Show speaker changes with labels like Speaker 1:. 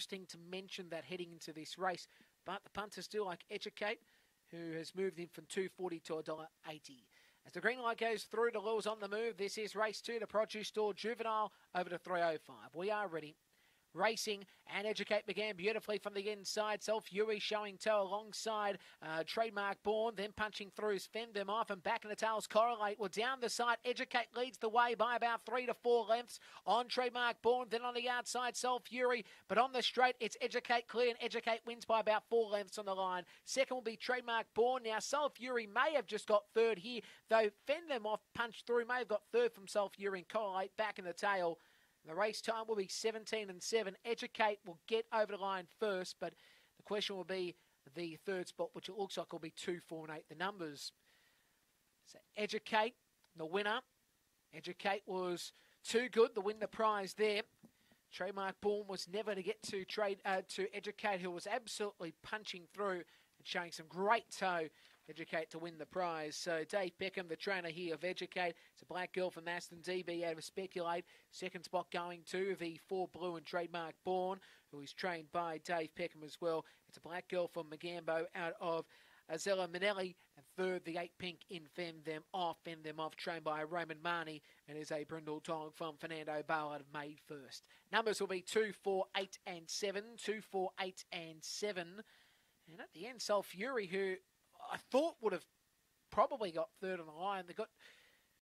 Speaker 1: interesting to mention that heading into this race. But the punters still like Educate, who has moved in from 240 to $1.80. As the green light goes through, the Lures on the move. This is race two, the produce store juvenile over to 305. We are ready. Racing and Educate began beautifully from the inside. Self Fury showing toe alongside uh, Trademark Born, then punching through, fend them off, and back in the tails correlate. Well, down the side, Educate leads the way by about three to four lengths on Trademark Born. Then on the outside, Self Fury, but on the straight, it's Educate clear, and Educate wins by about four lengths on the line. Second will be Trademark Born. Now, Self Fury may have just got third here, though fend them off, punch through, may have got third from Self Fury and correlate back in the tail. The race time will be 17 and 7. Educate will get over the line first, but the question will be the third spot, which it looks like will be 2, 4, and 8. The numbers. So Educate, the winner. Educate was too good to win the prize there. Trademark Bourne was never to get to trade uh, to Educate, who was absolutely punching through and showing some great toe Educate to win the prize. So Dave Beckham, the trainer here of Educate. It's a black girl from Aston DB out of Speculate. Second spot going to the four blue and trademark Born, who is trained by Dave Peckham as well. It's a black girl from Magambo out of Azella Minelli, And third, the eight pink in Them Off. Fend Them Off, trained by Raymond Marnie. And is a brindle dog from Fernando Ballard, of made first. Numbers will be 2, 4, 8, and 7. 2, 4, 8, and 7. And at the end, Soul Fury, who I thought would have probably got third on the line. They got